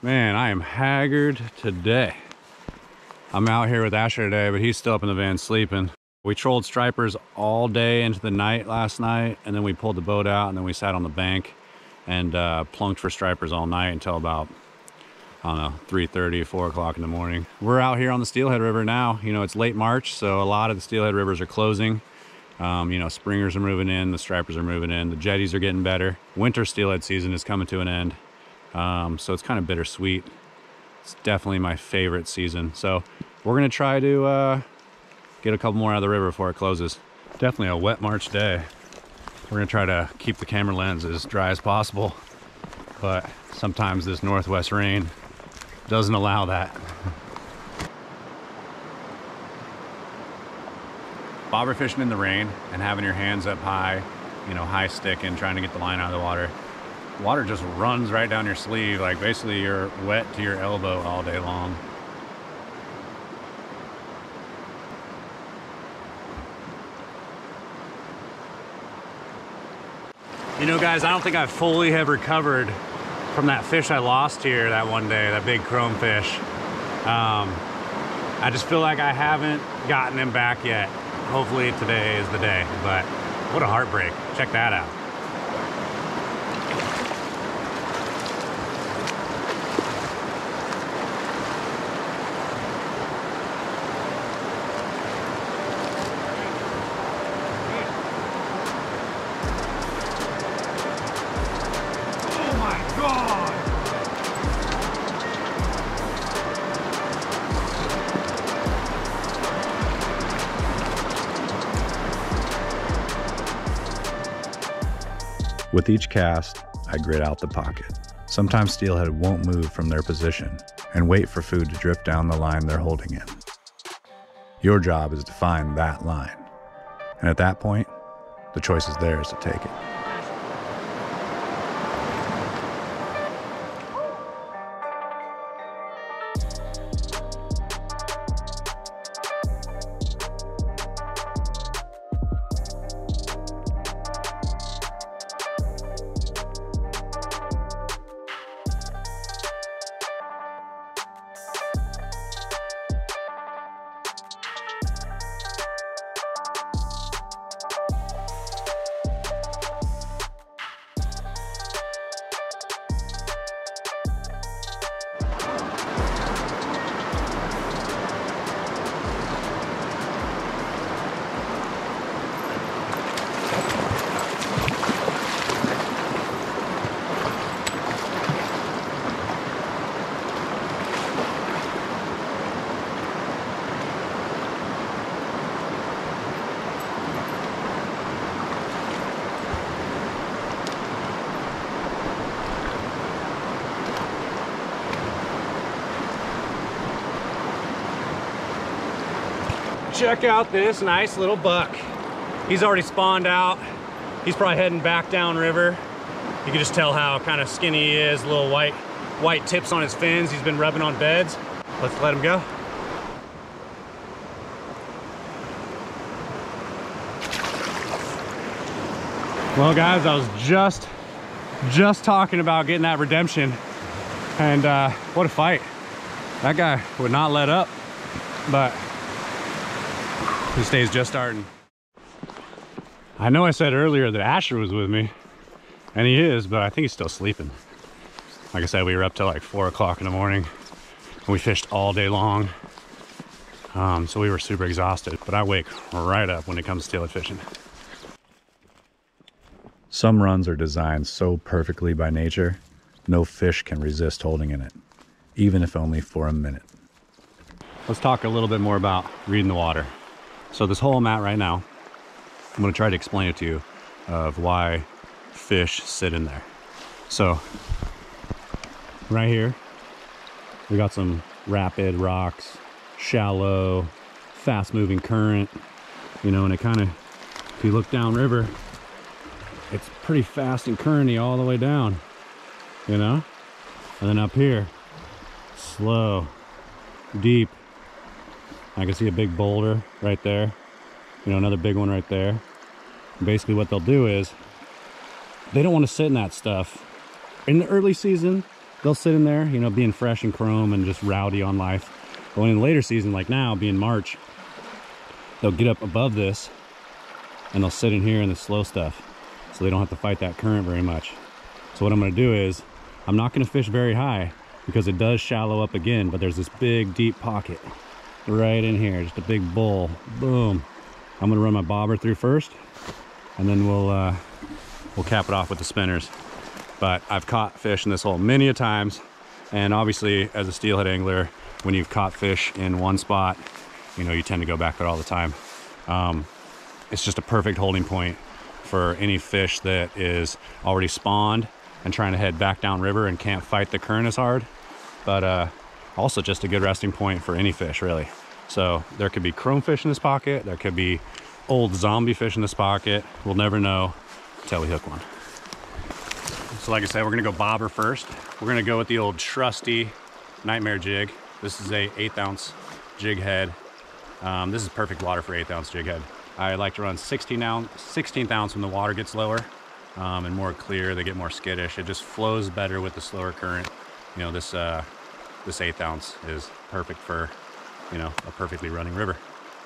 Man, I am haggard today. I'm out here with Asher today, but he's still up in the van sleeping. We trolled stripers all day into the night last night, and then we pulled the boat out, and then we sat on the bank and uh, plunked for stripers all night until about, I don't know, 3.30, 4 o'clock in the morning. We're out here on the Steelhead River now. You know, it's late March, so a lot of the Steelhead Rivers are closing. Um, you know, springers are moving in, the stripers are moving in, the jetties are getting better. Winter steelhead season is coming to an end. Um, so it's kind of bittersweet. It's definitely my favorite season. So we're gonna try to uh, get a couple more out of the river before it closes. Definitely a wet March day. We're gonna try to keep the camera lens as dry as possible, but sometimes this northwest rain doesn't allow that. Bobber fishing in the rain and having your hands up high, you know, high sticking, trying to get the line out of the water water just runs right down your sleeve. Like basically you're wet to your elbow all day long. You know, guys, I don't think I fully have recovered from that fish I lost here that one day, that big chrome fish. Um, I just feel like I haven't gotten him back yet. Hopefully today is the day, but what a heartbreak. Check that out. With each cast, I grit out the pocket. Sometimes steelhead won't move from their position and wait for food to drift down the line they're holding in. Your job is to find that line. And at that point, the choice is theirs to take it. Check out this nice little buck. He's already spawned out. He's probably heading back downriver. You can just tell how kind of skinny he is, little white, white tips on his fins. He's been rubbing on beds. Let's let him go. Well guys, I was just, just talking about getting that redemption and uh, what a fight. That guy would not let up, but this day's just starting. I know I said earlier that Asher was with me, and he is, but I think he's still sleeping. Like I said, we were up till like four o'clock in the morning. We fished all day long. Um, so we were super exhausted, but I wake right up when it comes to steelhead fishing. Some runs are designed so perfectly by nature, no fish can resist holding in it, even if only for a minute. Let's talk a little bit more about reading the water. So this hole I'm at right now, I'm gonna try to explain it to you of why fish sit in there. So right here, we got some rapid rocks, shallow, fast moving current, you know, and it kind of, if you look downriver, it's pretty fast and currenty all the way down, you know? And then up here, slow, deep, I can see a big boulder right there. You know, another big one right there. Basically what they'll do is they don't want to sit in that stuff. In the early season, they'll sit in there, you know, being fresh and chrome and just rowdy on life. But in the later season, like now, being March, they'll get up above this and they'll sit in here in the slow stuff so they don't have to fight that current very much. So what I'm gonna do is, I'm not gonna fish very high because it does shallow up again, but there's this big deep pocket right in here, just a big bowl, boom. I'm gonna run my bobber through first and then we'll, uh, we'll cap it off with the spinners. But I've caught fish in this hole many a times. And obviously as a steelhead angler, when you've caught fish in one spot, you know, you tend to go back there all the time. Um, it's just a perfect holding point for any fish that is already spawned and trying to head back down river and can't fight the current as hard. But uh, also just a good resting point for any fish really. So there could be chrome fish in this pocket. There could be old zombie fish in this pocket. We'll never know until we hook one. So like I said, we're gonna go bobber first. We're gonna go with the old trusty nightmare jig. This is a eighth ounce jig head. Um, this is perfect water for eighth ounce jig head. I like to run 16 ounce, 16th ounce when the water gets lower um, and more clear. They get more skittish. It just flows better with the slower current. You know, this uh, this eighth ounce is perfect for, you know, a perfectly running river.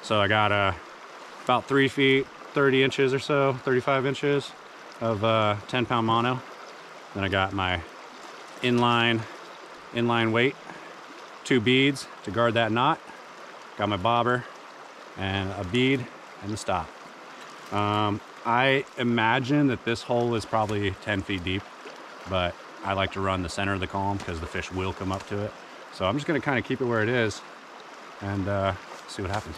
So I got uh, about three feet, 30 inches or so, 35 inches of uh, 10 pound mono. Then I got my inline, inline weight, two beads to guard that knot. Got my bobber and a bead and the stop. Um, I imagine that this hole is probably 10 feet deep, but I like to run the center of the calm because the fish will come up to it. So I'm just gonna kind of keep it where it is and uh, see what happens.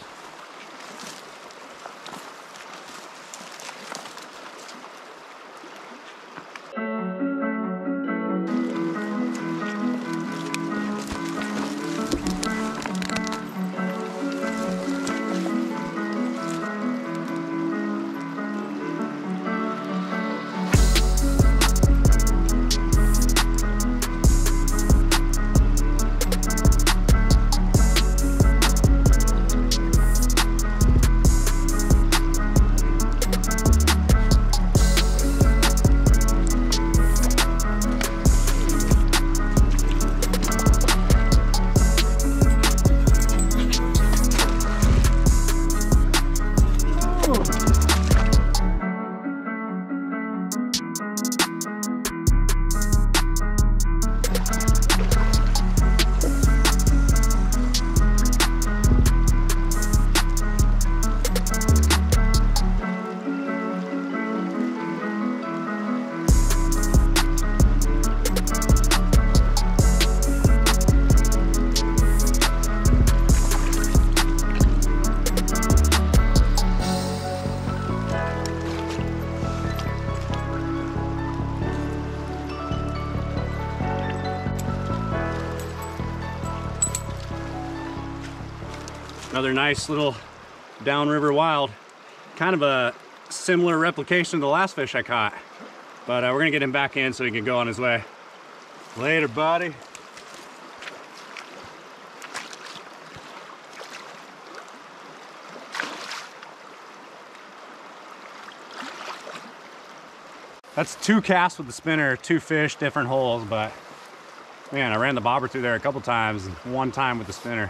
Another nice little downriver wild. Kind of a similar replication of the last fish I caught. But uh, we're gonna get him back in so he can go on his way. Later, buddy. That's two casts with the spinner, two fish, different holes, but man, I ran the bobber through there a couple times, one time with the spinner.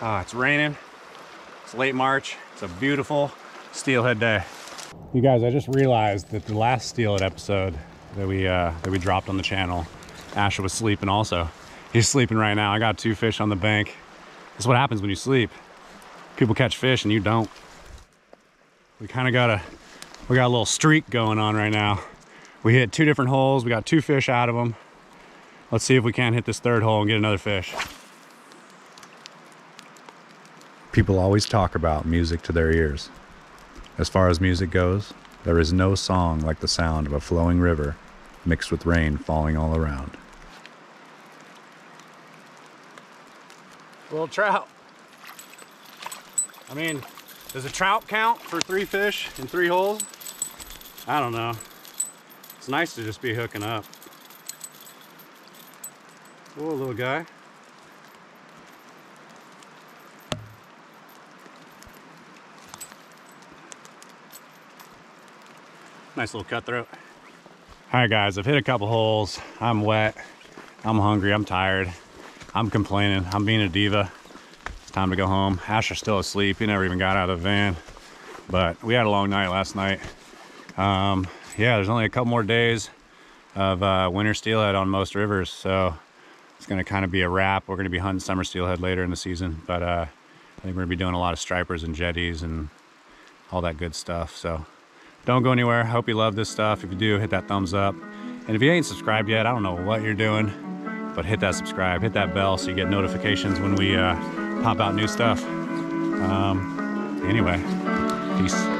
Uh, it's raining. It's late March. It's a beautiful steelhead day. You guys, I just realized that the last steelhead episode that we uh, that we dropped on the channel, Asher was sleeping also. He's sleeping right now. I got two fish on the bank. That's what happens when you sleep. People catch fish and you don't. We kind of got a we got a little streak going on right now. We hit two different holes. We got two fish out of them. Let's see if we can't hit this third hole and get another fish. People always talk about music to their ears. As far as music goes, there is no song like the sound of a flowing river mixed with rain falling all around. Little trout. I mean, does a trout count for three fish in three holes? I don't know. It's nice to just be hooking up. Whoa, little guy. Nice little cutthroat. All right guys, I've hit a couple holes. I'm wet. I'm hungry. I'm tired. I'm complaining. I'm being a diva. It's time to go home. Asher's still asleep. He never even got out of the van. But we had a long night last night. Um, yeah, there's only a couple more days of uh, winter steelhead on most rivers. So it's going to kind of be a wrap. We're going to be hunting summer steelhead later in the season. But uh, I think we're going to be doing a lot of stripers and jetties and all that good stuff. So don't go anywhere. Hope you love this stuff. If you do, hit that thumbs up. And if you ain't subscribed yet, I don't know what you're doing, but hit that subscribe, hit that bell so you get notifications when we uh, pop out new stuff. Um, anyway, peace.